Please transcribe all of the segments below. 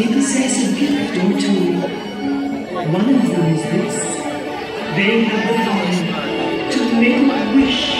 They possess a gift or two. One of them is this. They have the power to make a wish.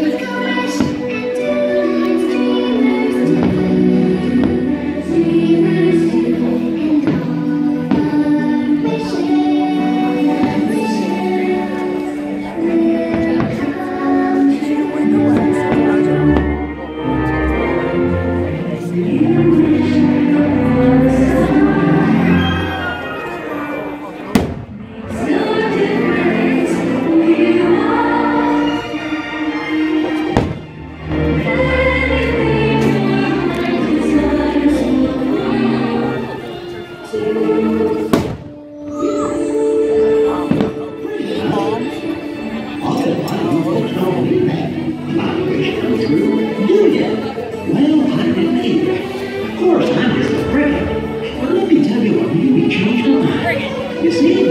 do you? Well, I believe. Of course, I'm just a cricket. But let me tell you what really changed my mind. You see,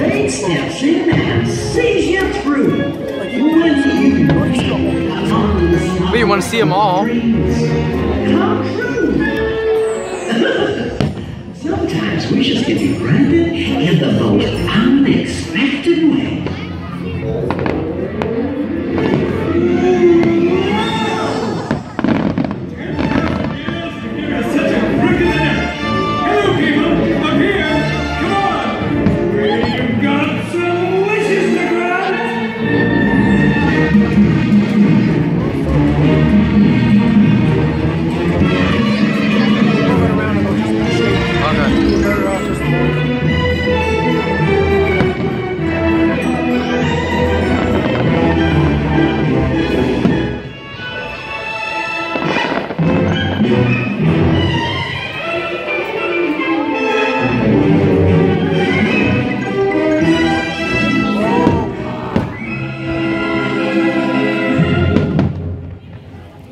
Eight steps in and sees you through. But you want to see them all. Sometimes wishes can be branded in the most unexpected way.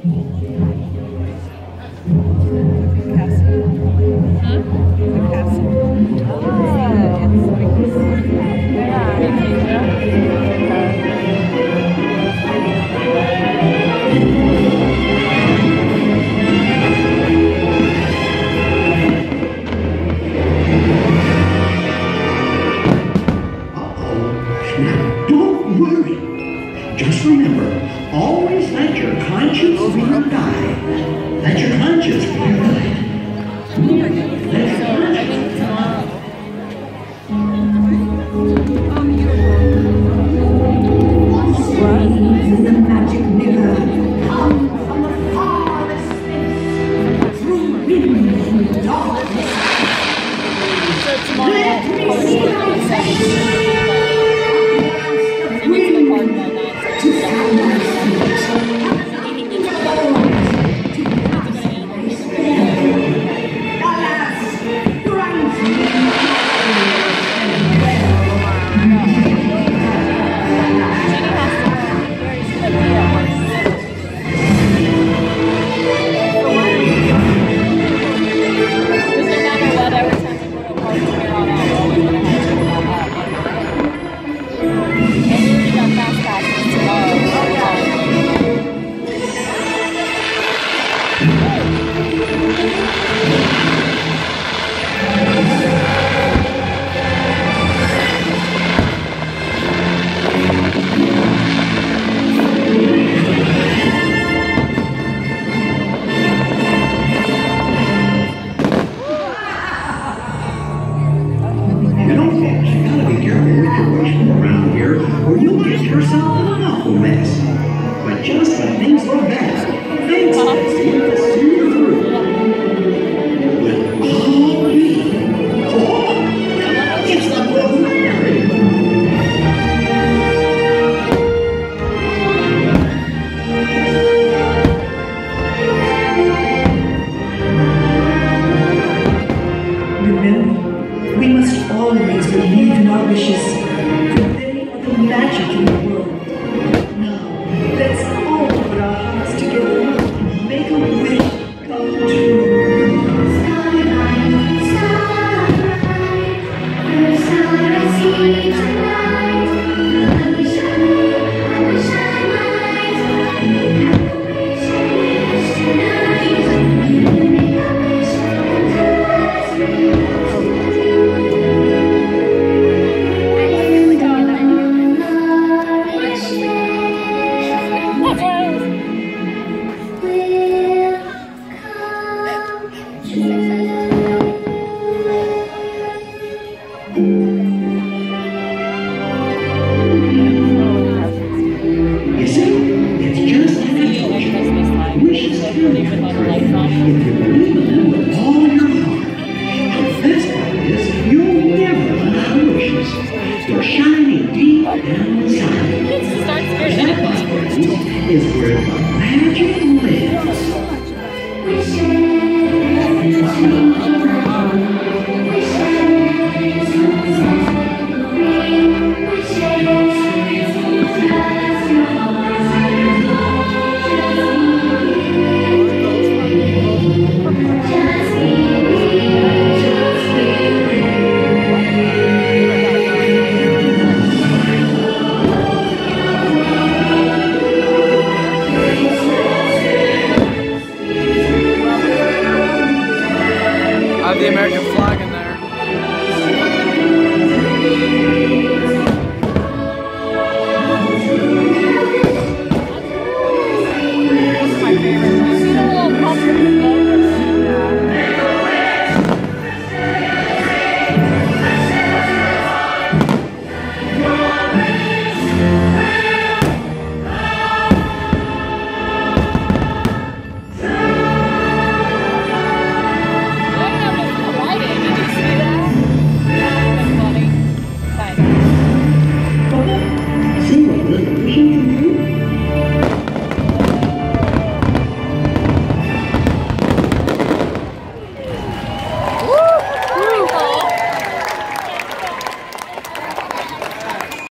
more. Just remember, always let your conscience be your guide. Let your conscience be your guide. She's. Starts